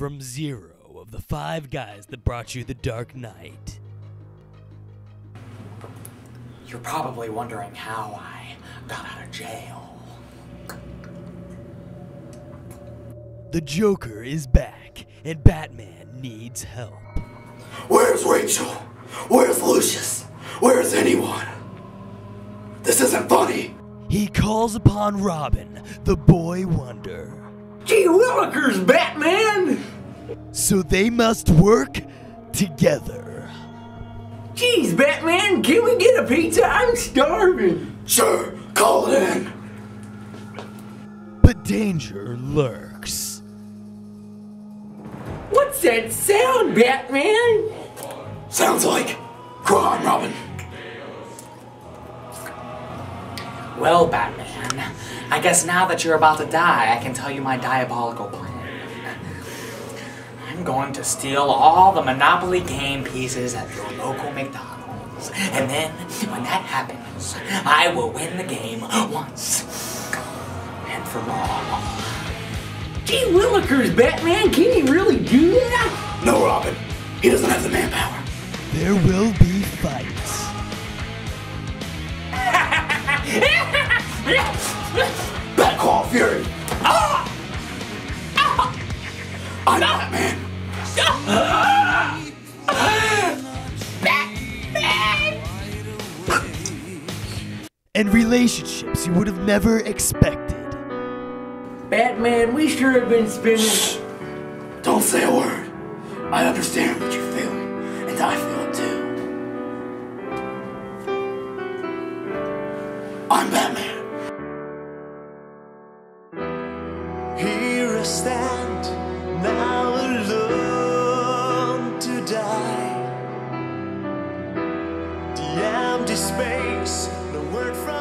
from zero of the five guys that brought you the Dark Knight. You're probably wondering how I got out of jail. The Joker is back, and Batman needs help. Where's Rachel? Where's Lucius? Where's anyone? This isn't funny. He calls upon Robin, the boy wonder. Gee willikers, Batman! So they must work together. Jeez, Batman, can we get a pizza? I'm starving. Sure, call it in. But danger lurks. What's that sound, Batman? Sounds like crime, Robin. Well, Batman, I guess now that you're about to die, I can tell you my diabolical plan. I'm going to steal all the Monopoly game pieces at your local McDonald's. And then, when that happens, I will win the game once and for all. Gee willikers, Batman, can he really do that? No, Robin. He doesn't have the manpower. There will be fights. Batclaw Fury. Ah! Ah! I'm Batman. And relationships you would have never expected. Batman, we sure have been spending. Don't say a word. I understand what you're feeling, and I feel it too. I'm Batman. Here I stand, now alone to die. The empty space, no word from